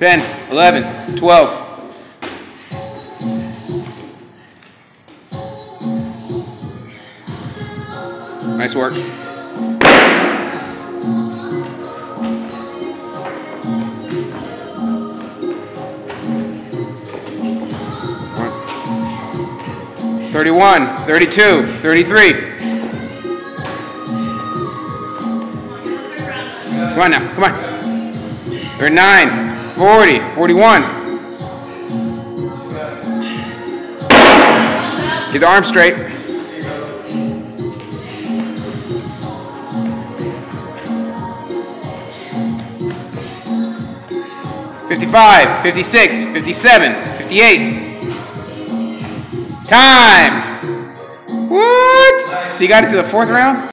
10, 11, 12. Nice work. Thirty-one, thirty-two, thirty-three. Come on now, come on. 39, 40, 41. Get the arm straight. Fifty-five, fifty-six, fifty-seven, fifty-eight. Time! What? You got it to the fourth round?